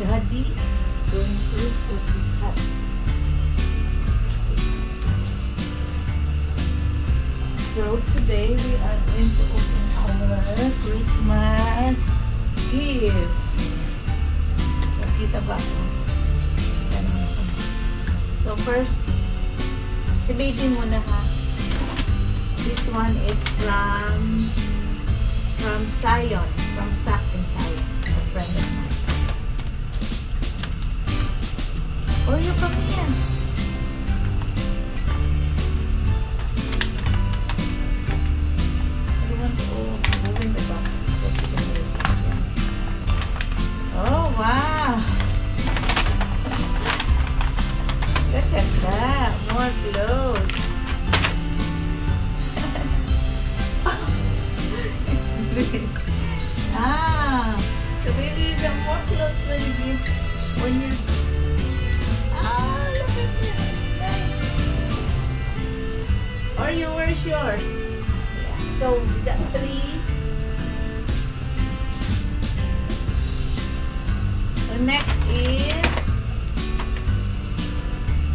baby is going to put. So today we are going to open our Christmas gift. Nakita ba. So first, si baby muna ha. This one is from from Zion, from Sac and Zion, a friend of mine. Oh, you come here. Yours? So got three. The next is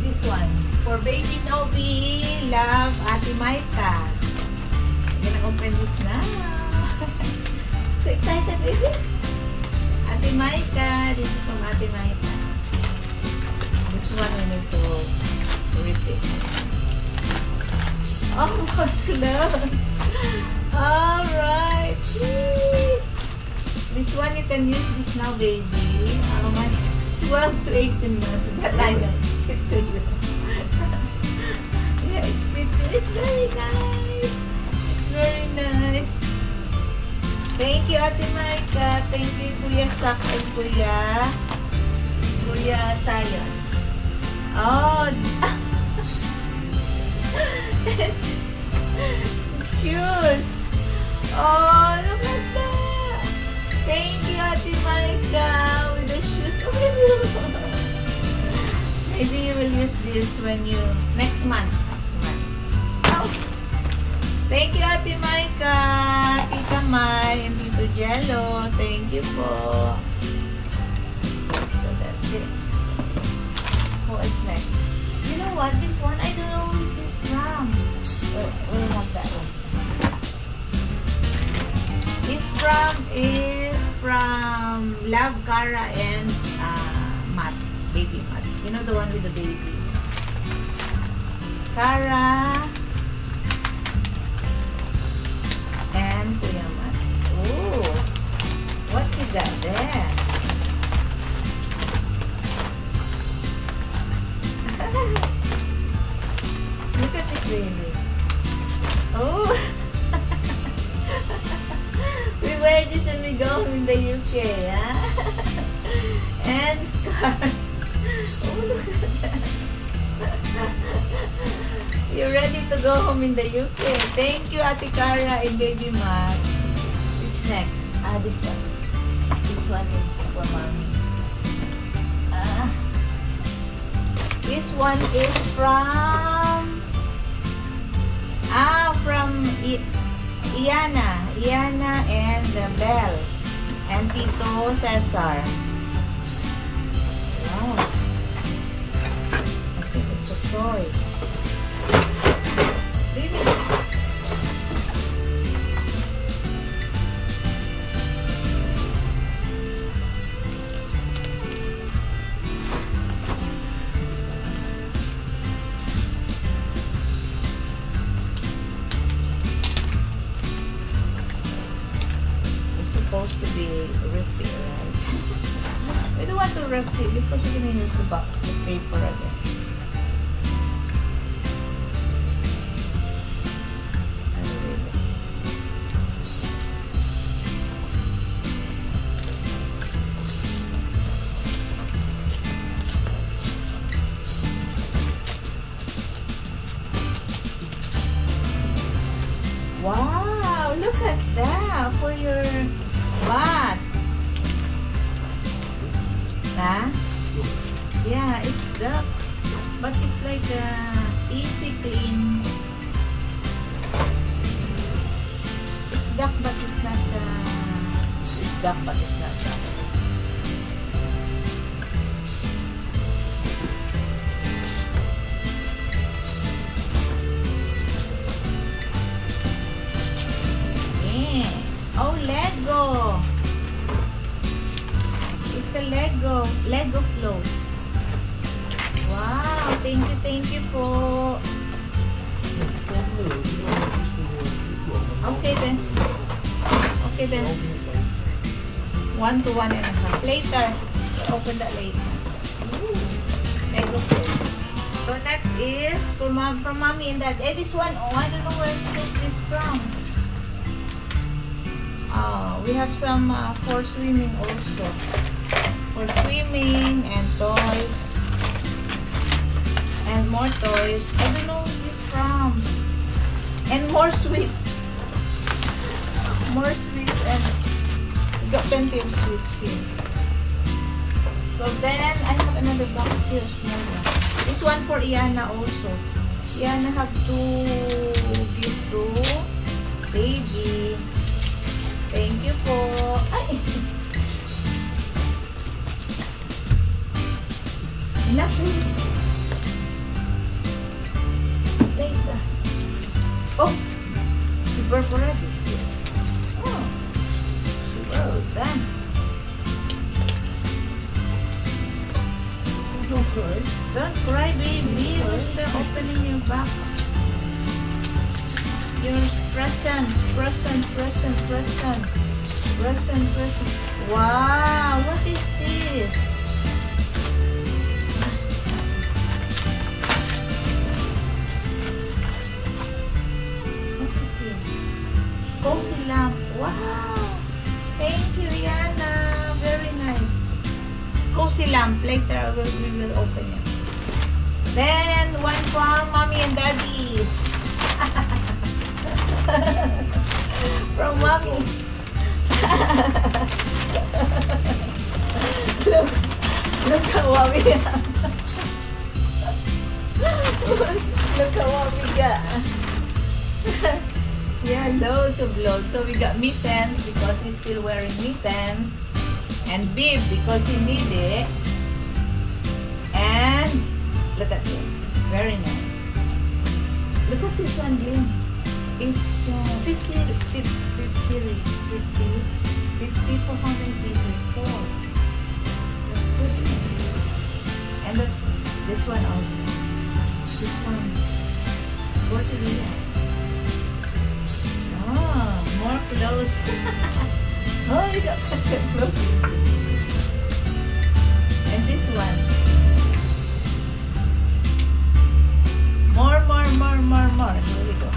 this one. For baby Nobi, love Ate Maika. I'm gonna open this now. so excited, baby? Ate Maika. This is from Ate Maika. This one we need to rip. Oh, what clothes. Alright. This one you can use this now, baby. How much? 12 to 18 months. But I know. Fit to you. yeah, it's to It's very nice. It's very nice. Thank you, Ate Maika. Thank you, Kuya Sak and Kuya. Kuya Sayon. Oh. Shoes. Oh, look at that. Thank you, Ate Maika, with the shoes. Oh, maybe, maybe you will use this when you, next month. Next. Oh. Thank you, Ate Maika, Tita Mai, and Tito Jello. Thank you po. So that's it. What is next? You know what? This one, I don't know one. This from is from Love Cara and uh, Matt, baby Matt. You know the one with the baby. Cara and scarf. You're ready to go home in the UK. Thank you, Ate Cara and Baby Matt. Which next? Ah, this one. Is for mommy. Ah. This one is from Ah, from I Iana. Iana and Belle. And Tito Cesar. Think it's supposed to be refill, right? we don't want to refill because we're gonna use the box, the paper again. Huh? Yeah, it's duck. But it's like a easy clean. It's duck but it's not uh, it's duck but it's not duck. Lego. Lego float. Wow, thank you, thank you po. Okay then. Okay then. One to one and a half. Later. Open that later. Lego float. So next is for mom, from mommy and dad. Eh, this one, oh, I don't know where to put this from. Uh, we have some uh, for swimming also. For swimming and toys. And more toys. I don't know where this from. And more sweets. More sweets and we got plenty of sweets here. So then I have another box here, small one. This one for Iana also. Iana have to give to baby. Thank you po. Ay! Laki. Later. Oh! Super already. Oh. Well done. Don't cry, baby. What's opening your box? Your present, present, present, present, present, present. Wow, what is this? Cozy lamp. Wow. Thank you, Rihanna. Very nice. Cozy lamp. Later, we will, open it. Then, one for mommy and daddy. From mommy. look, look how what we look at what we got. Yeah, loads of loads. So we got mittens because he's still wearing mittens. And bib because he need it. And look at this. Very nice. Look at this one, Glenn. It's uh, 50, 50, 50, 50, 50 for 100 pieces. Four. That's good. And that's this one also. This one. 40 real. Oh, more clothes. oh, you got such a clothes. And this one. More, more, more, more, more. Here we go.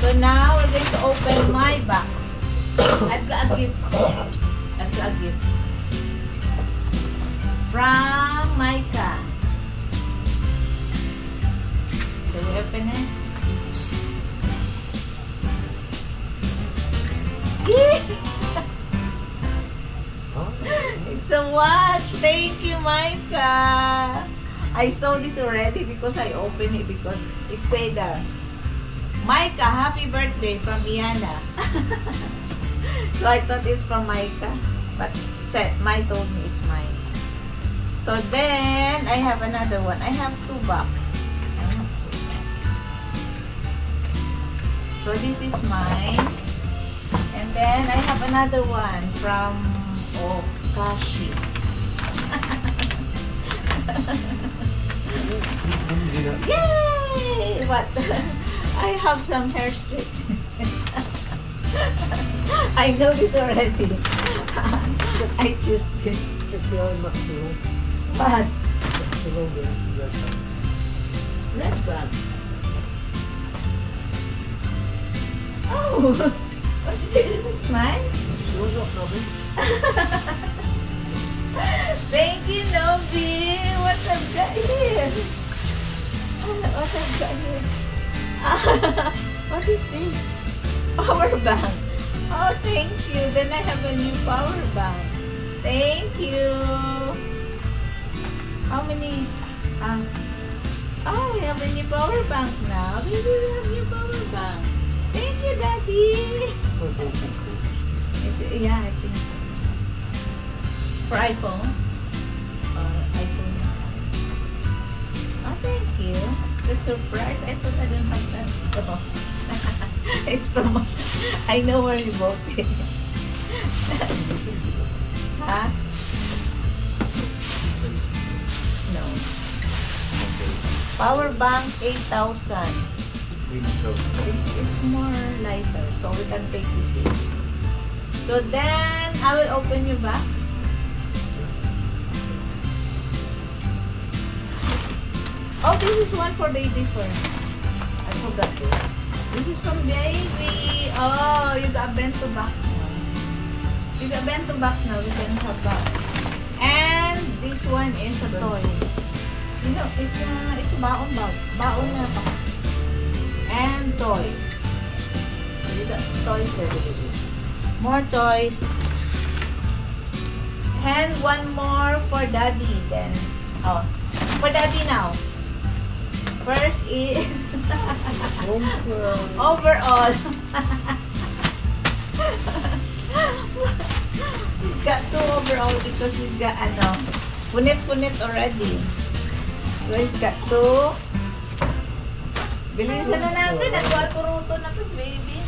So now we're going to open my box. I've got a gift. I've got a gift. From Micah. Shall we open it? It's a watch. Thank you, Micah. I saw this already because I opened it because it said uh, Micah, happy birthday from Iana. so I thought it's from Micah. But said, Mai told me it's mine. So then, I have another one. I have two boxes. So this is mine. And then I have another one from oh, Okashi. Yay! What? I have some hair straight. I know this already. I choose this. What? Red bag. Oh! What's this? Is this mine? Thank you, Nobby. What I've got here? What I've got here? what is this? Power bank. Oh, thank you. Then I have a new power bank. Thank you. How many? Uh, oh, we have a new power bank now. Maybe we have a new power bank. Thank you, Daddy. for Google. It, yeah, I think so. For iPhone? Uh, iPhone. Oh, thank you. The surprise. I thought I didn't have that. The it's from... I know where you bought it. huh? No. Power bank 8,000. Is more lighter, so we can take this you. So then, I will open your box. Oh, this is one for baby first. I forgot this. This is from baby. Oh, you got bento box. You got bento box now. We can have that. And this one is a toy. You know, it's a, it's a baon bag. Baon na pa. And toys. Toys. More toys. And one more for daddy. Then, oh, for daddy now. First is overall. he's got two overall because he's got ano, punit-punit already. So he's got two. Bilisan na natin. Nagwaruto na kasi baby.